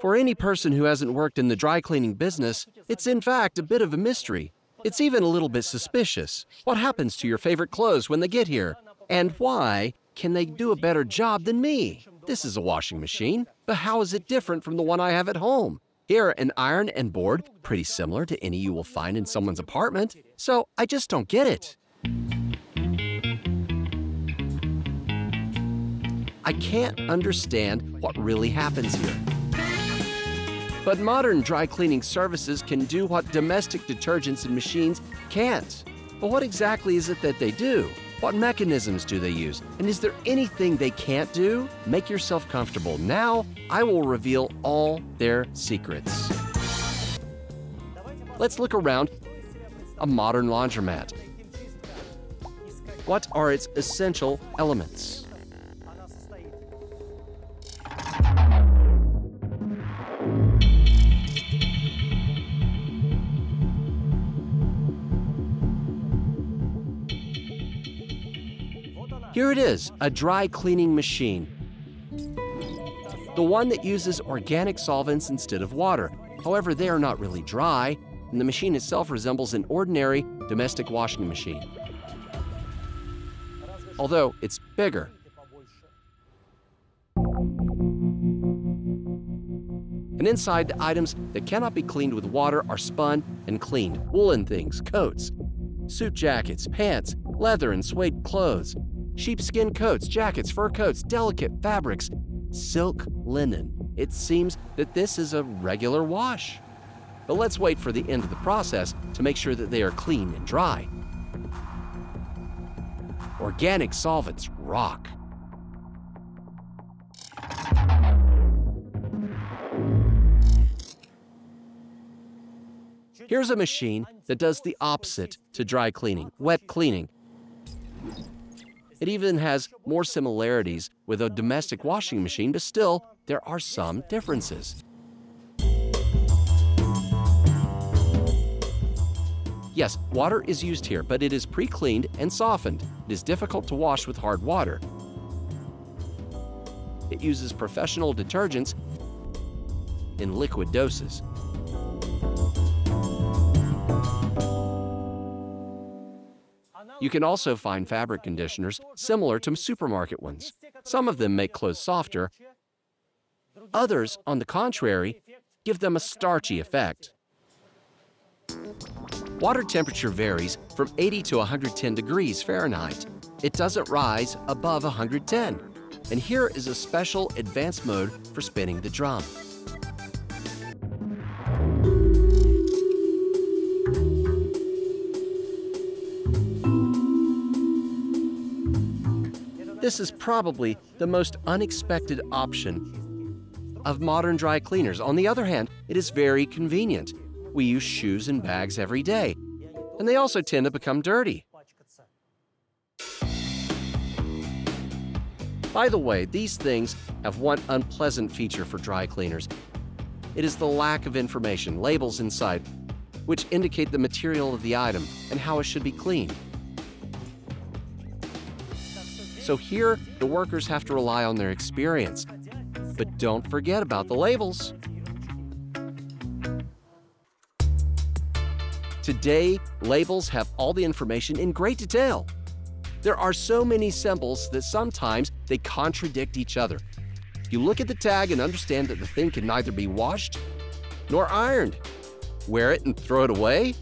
For any person who hasn't worked in the dry cleaning business, it's in fact a bit of a mystery. It's even a little bit suspicious. What happens to your favorite clothes when they get here? And why can they do a better job than me? This is a washing machine, but how is it different from the one I have at home? Here, an iron and board, pretty similar to any you will find in someone's apartment. So I just don't get it. I can't understand what really happens here. But modern dry cleaning services can do what domestic detergents and machines can't. But what exactly is it that they do? What mechanisms do they use? And is there anything they can't do? Make yourself comfortable. Now, I will reveal all their secrets. Let's look around a modern laundromat. What are its essential elements? Here it is, a dry cleaning machine. The one that uses organic solvents instead of water. However, they are not really dry, and the machine itself resembles an ordinary domestic washing machine. Although it's bigger. And inside, the items that cannot be cleaned with water are spun and cleaned. Woolen things, coats, suit jackets, pants, leather and suede clothes, sheepskin coats, jackets, fur coats, delicate fabrics, silk linen. It seems that this is a regular wash. But let's wait for the end of the process to make sure that they are clean and dry. Organic solvents rock. Here's a machine that does the opposite to dry cleaning, wet cleaning. It even has more similarities with a domestic washing machine, but still, there are some differences. Yes, water is used here, but it is pre-cleaned and softened. It is difficult to wash with hard water. It uses professional detergents in liquid doses. You can also find fabric conditioners similar to supermarket ones. Some of them make clothes softer. Others, on the contrary, give them a starchy effect. Water temperature varies from 80 to 110 degrees Fahrenheit. It doesn't rise above 110. And here is a special advanced mode for spinning the drum. This is probably the most unexpected option of modern dry cleaners. On the other hand, it is very convenient. We use shoes and bags every day, and they also tend to become dirty. By the way, these things have one unpleasant feature for dry cleaners. It is the lack of information, labels inside, which indicate the material of the item and how it should be cleaned. So here, the workers have to rely on their experience. But don't forget about the labels. Today, labels have all the information in great detail. There are so many symbols that sometimes they contradict each other. You look at the tag and understand that the thing can neither be washed nor ironed. Wear it and throw it away?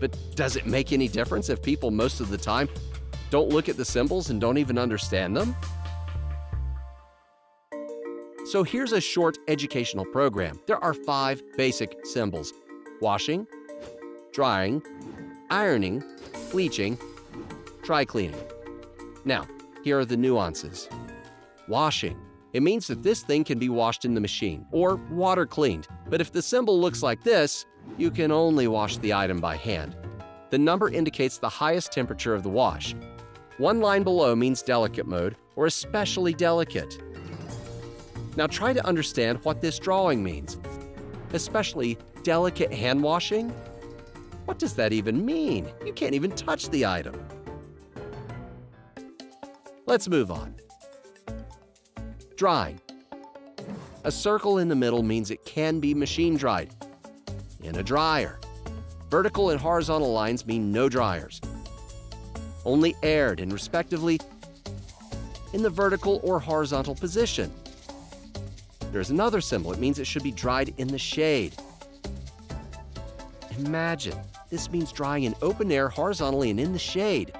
But does it make any difference if people most of the time don't look at the symbols and don't even understand them? So here's a short educational program. There are five basic symbols. Washing, drying, ironing, bleaching, dry cleaning. Now, here are the nuances. Washing. It means that this thing can be washed in the machine or water cleaned. But if the symbol looks like this, you can only wash the item by hand. The number indicates the highest temperature of the wash. One line below means delicate mode or especially delicate. Now try to understand what this drawing means, especially delicate hand washing. What does that even mean? You can't even touch the item. Let's move on. Drying. A circle in the middle means it can be machine dried in a dryer. Vertical and horizontal lines mean no dryers. Only aired and respectively in the vertical or horizontal position. There's another symbol. It means it should be dried in the shade. Imagine, this means drying in open air horizontally and in the shade.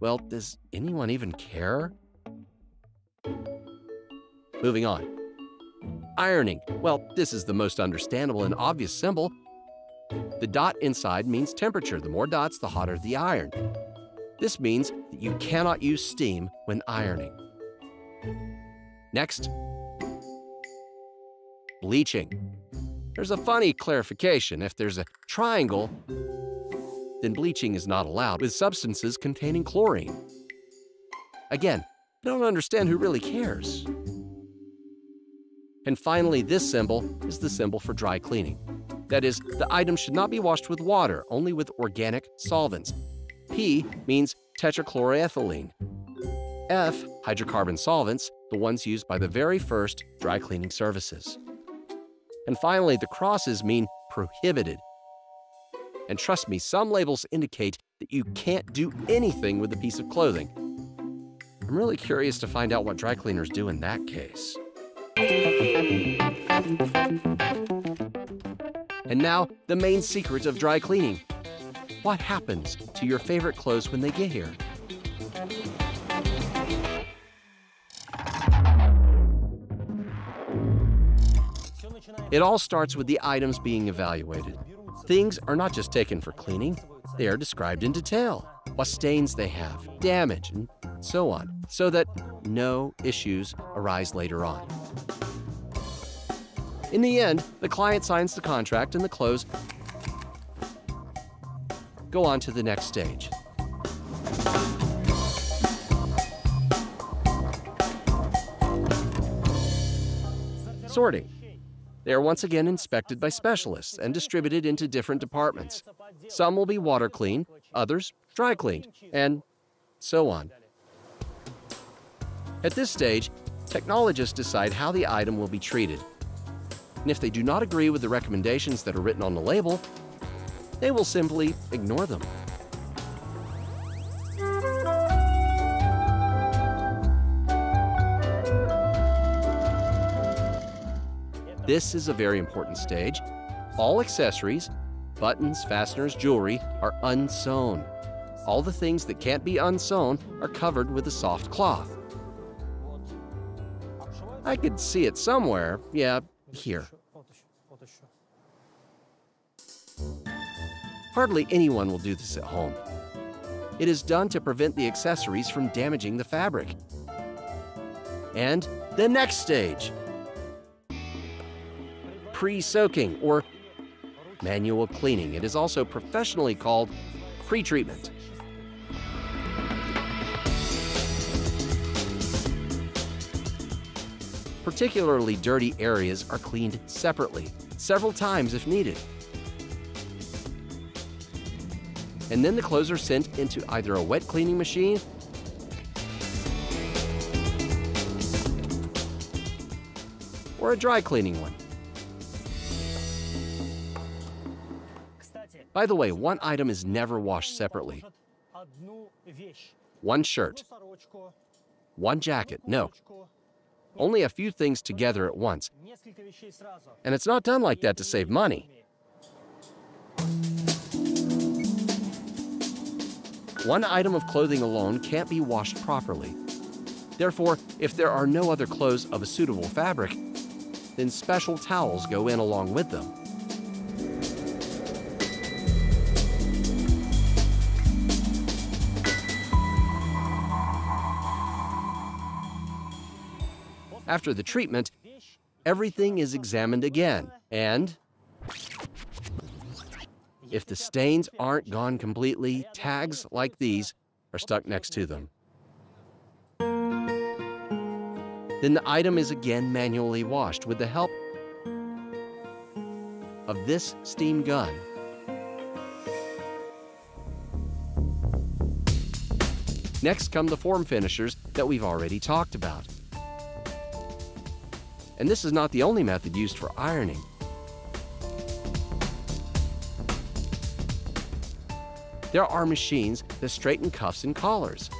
Well, does anyone even care? Moving on. Ironing. Well, this is the most understandable and obvious symbol. The dot inside means temperature. The more dots, the hotter the iron. This means that you cannot use steam when ironing. Next, bleaching. There's a funny clarification. If there's a triangle, then bleaching is not allowed with substances containing chlorine. Again, I don't understand who really cares. And finally, this symbol is the symbol for dry cleaning. That is, the item should not be washed with water, only with organic solvents. P means tetrachloroethylene. F, hydrocarbon solvents, the ones used by the very first dry cleaning services. And finally, the crosses mean prohibited. And trust me, some labels indicate that you can't do anything with a piece of clothing. I'm really curious to find out what dry cleaners do in that case. And now, the main secret of dry cleaning. What happens to your favorite clothes when they get here? It all starts with the items being evaluated. Things are not just taken for cleaning, they are described in detail. What stains they have, damage, and so on, so that no issues arise later on. In the end, the client signs the contract and the clothes go on to the next stage. Sorting. They are once again inspected by specialists and distributed into different departments. Some will be water cleaned, others dry cleaned, and so on. At this stage, technologists decide how the item will be treated. And if they do not agree with the recommendations that are written on the label, they will simply ignore them. This is a very important stage. All accessories, buttons, fasteners, jewelry, are unsewn. All the things that can't be unsewn are covered with a soft cloth. I could see it somewhere. Yeah, here. Hardly anyone will do this at home. It is done to prevent the accessories from damaging the fabric. And the next stage pre-soaking or manual cleaning. It is also professionally called pre-treatment. Particularly dirty areas are cleaned separately, several times if needed. And then the clothes are sent into either a wet cleaning machine or a dry cleaning one. By the way, one item is never washed separately. One shirt, one jacket, no. Only a few things together at once. And it's not done like that to save money. One item of clothing alone can't be washed properly. Therefore, if there are no other clothes of a suitable fabric, then special towels go in along with them. After the treatment, everything is examined again, and if the stains aren't gone completely, tags like these are stuck next to them. Then the item is again manually washed with the help of this steam gun. Next come the form finishers that we've already talked about. And this is not the only method used for ironing. There are machines that straighten cuffs and collars.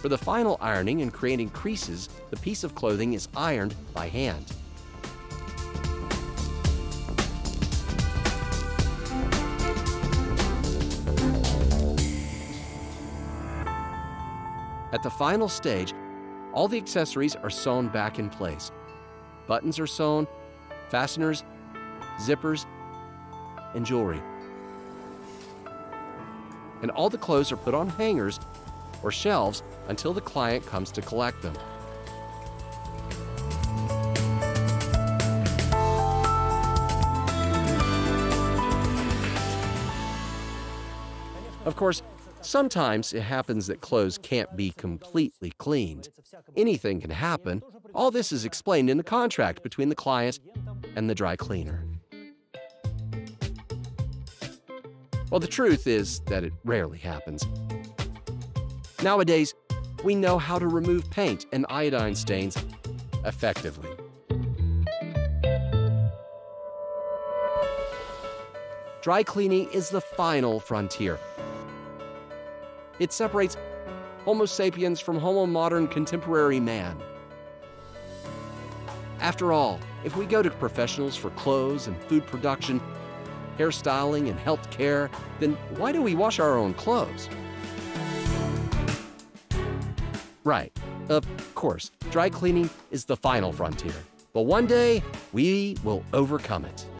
For the final ironing and creating creases, the piece of clothing is ironed by hand. At the final stage, all the accessories are sewn back in place. Buttons are sewn, fasteners, zippers, and jewelry. And all the clothes are put on hangers or shelves until the client comes to collect them. Of course, sometimes it happens that clothes can't be completely cleaned. Anything can happen. All this is explained in the contract between the client and the dry cleaner. Well, the truth is that it rarely happens. Nowadays, we know how to remove paint and iodine stains effectively. Dry cleaning is the final frontier. It separates Homo sapiens from Homo modern contemporary man. After all, if we go to professionals for clothes and food production, hairstyling and health care, then why do we wash our own clothes? Right, of course, dry cleaning is the final frontier. But one day, we will overcome it.